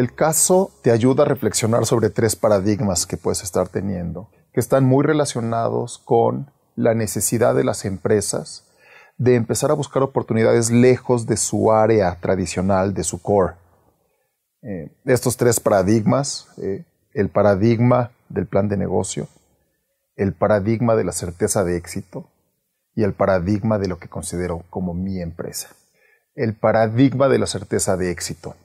El caso te ayuda a reflexionar sobre tres paradigmas que puedes estar teniendo, que están muy relacionados con la necesidad de las empresas de empezar a buscar oportunidades lejos de su área tradicional, de su core. Eh, estos tres paradigmas, eh, el paradigma del plan de negocio, el paradigma de la certeza de éxito y el paradigma de lo que considero como mi empresa. El paradigma de la certeza de éxito.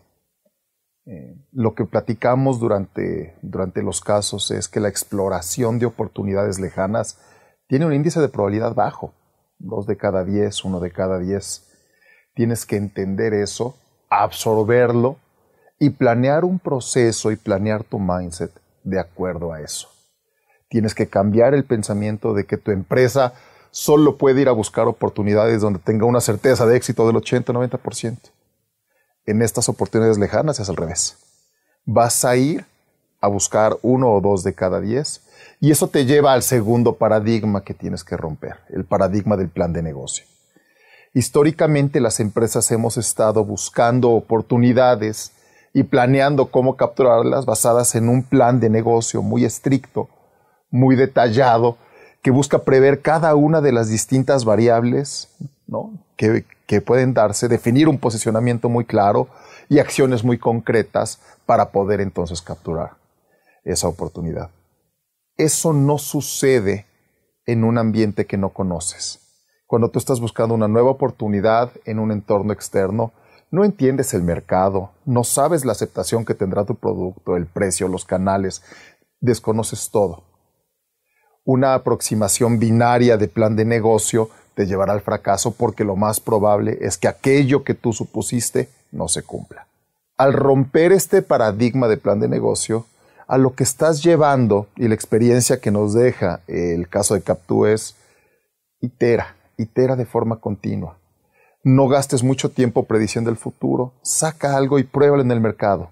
Eh, lo que platicamos durante, durante los casos es que la exploración de oportunidades lejanas tiene un índice de probabilidad bajo, dos de cada diez, uno de cada diez. Tienes que entender eso, absorberlo y planear un proceso y planear tu mindset de acuerdo a eso. Tienes que cambiar el pensamiento de que tu empresa solo puede ir a buscar oportunidades donde tenga una certeza de éxito del 80-90%. En estas oportunidades lejanas es al revés. Vas a ir a buscar uno o dos de cada diez y eso te lleva al segundo paradigma que tienes que romper, el paradigma del plan de negocio. Históricamente las empresas hemos estado buscando oportunidades y planeando cómo capturarlas basadas en un plan de negocio muy estricto, muy detallado, que busca prever cada una de las distintas variables que, pueden darse, definir un posicionamiento muy claro y acciones muy concretas para poder entonces capturar esa oportunidad. Eso no sucede en un ambiente que no conoces. Cuando tú estás buscando una nueva oportunidad en un entorno externo, no entiendes el mercado, no sabes la aceptación que tendrá tu producto, el precio, los canales, desconoces todo. Una aproximación binaria de plan de negocio te llevará al fracaso porque lo más probable es que aquello que tú supusiste no se cumpla. Al romper este paradigma de plan de negocio, a lo que estás llevando y la experiencia que nos deja el caso de Captú es itera, itera de forma continua. No gastes mucho tiempo prediciendo el futuro. Saca algo y pruébalo en el mercado.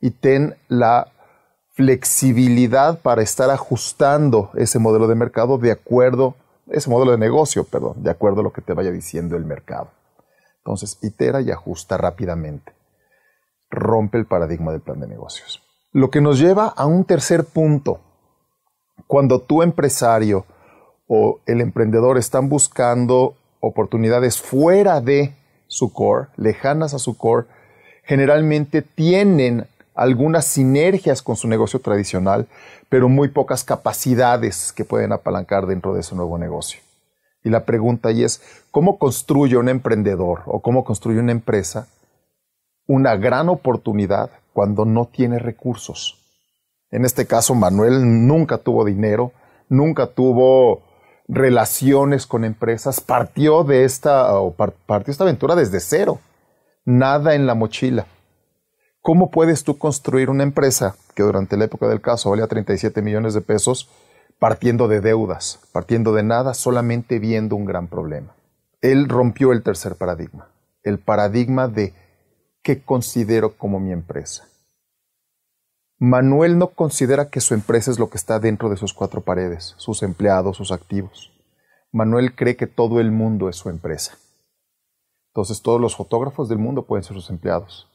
Y ten la flexibilidad para estar ajustando ese modelo de mercado de acuerdo, ese modelo de negocio, perdón, de acuerdo a lo que te vaya diciendo el mercado. Entonces, itera y ajusta rápidamente. Rompe el paradigma del plan de negocios. Lo que nos lleva a un tercer punto. Cuando tu empresario o el emprendedor están buscando oportunidades fuera de su core, lejanas a su core, generalmente tienen algunas sinergias con su negocio tradicional, pero muy pocas capacidades que pueden apalancar dentro de su nuevo negocio. Y la pregunta ahí es, ¿cómo construye un emprendedor o cómo construye una empresa una gran oportunidad cuando no tiene recursos? En este caso, Manuel nunca tuvo dinero, nunca tuvo relaciones con empresas, partió de esta, o partió esta aventura desde cero, nada en la mochila. ¿Cómo puedes tú construir una empresa que durante la época del caso valía 37 millones de pesos partiendo de deudas, partiendo de nada, solamente viendo un gran problema? Él rompió el tercer paradigma, el paradigma de qué considero como mi empresa. Manuel no considera que su empresa es lo que está dentro de sus cuatro paredes, sus empleados, sus activos. Manuel cree que todo el mundo es su empresa. Entonces todos los fotógrafos del mundo pueden ser sus empleados,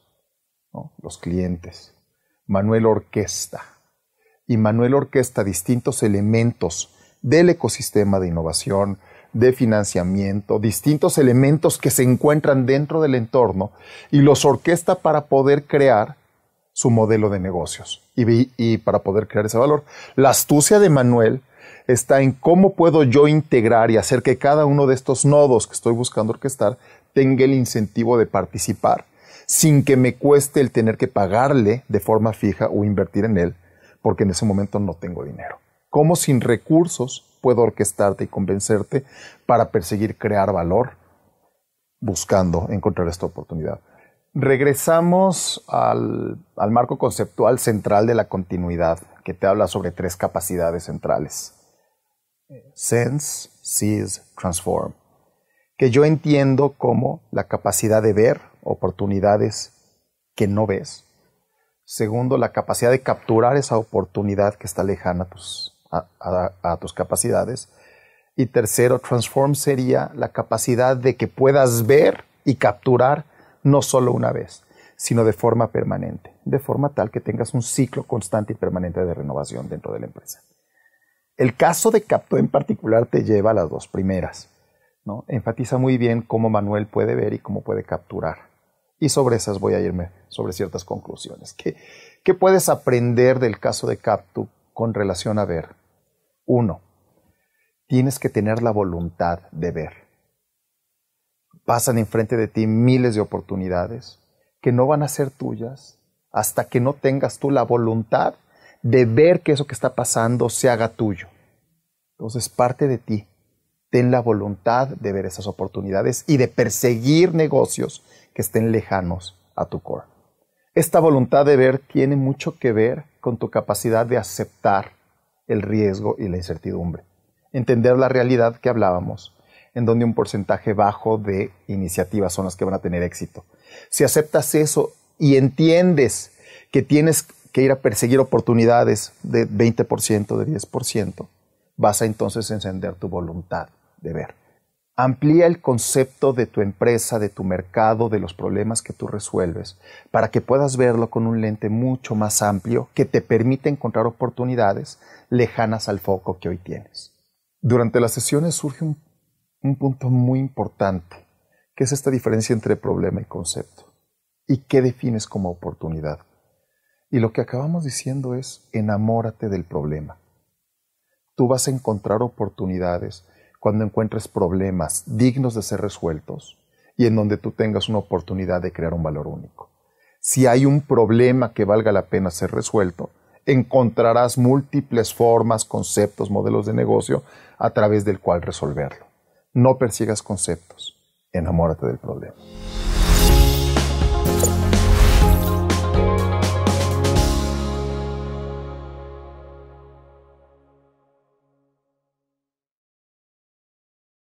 los clientes. Manuel orquesta. Y Manuel orquesta distintos elementos del ecosistema de innovación, de financiamiento, distintos elementos que se encuentran dentro del entorno y los orquesta para poder crear su modelo de negocios y, para poder crear ese valor. La astucia de Manuel está en cómo puedo yo integrar y hacer que cada uno de estos nodos que estoy buscando orquestar tenga el incentivo de participar sin que me cueste el tener que pagarle de forma fija o invertir en él, porque en ese momento no tengo dinero. ¿Cómo sin recursos puedo orquestarte y convencerte para perseguir crear valor buscando encontrar esta oportunidad? Regresamos al, marco conceptual central de la continuidad, que te habla sobre tres capacidades centrales. Sense, Seize, Transform. Que yo entiendo como la capacidad de ver oportunidades que no ves. Segundo, la capacidad de capturar esa oportunidad que está lejana a tus capacidades. Y tercero, Transform sería la capacidad de que puedas ver y capturar no solo una vez, sino de forma permanente, de forma tal que tengas un ciclo constante y permanente de renovación dentro de la empresa. El caso de Capto en particular te lleva a las dos primeras. ¿no? Enfatiza muy bien cómo Manuel puede ver y cómo puede capturar. Y sobre esas voy a irme sobre ciertas conclusiones. ¿Qué, puedes aprender del caso de Captu con relación a ver? Uno, tienes que tener la voluntad de ver. Pasan enfrente de ti miles de oportunidades que no van a ser tuyas hasta que no tengas tú la voluntad de ver que eso que está pasando se haga tuyo. Entonces, parte de ti. Ten la voluntad de ver esas oportunidades y de perseguir negocios que estén lejanos a tu core. Esta voluntad de ver tiene mucho que ver con tu capacidad de aceptar el riesgo y la incertidumbre. Entender la realidad que hablábamos, en donde un porcentaje bajo de iniciativas son las que van a tener éxito. Si aceptas eso y entiendes que tienes que ir a perseguir oportunidades de 20%, de 10%, vas a entonces encender tu voluntad de ver. Amplía el concepto de tu empresa, de tu mercado, de los problemas que tú resuelves, para que puedas verlo con un lente mucho más amplio que te permite encontrar oportunidades lejanas al foco que hoy tienes. Durante las sesiones surge un, un punto muy importante, que es esta diferencia entre problema y concepto. ¿Y qué defines como oportunidad? Y lo que acabamos diciendo es, enamórate del problema. Tú vas a encontrar oportunidades cuando encuentres problemas dignos de ser resueltos y en donde tú tengas una oportunidad de crear un valor único. Si hay un problema que valga la pena ser resuelto, encontrarás múltiples formas, conceptos, modelos de negocio a través del cual resolverlo. No persigas conceptos, enamórate del problema.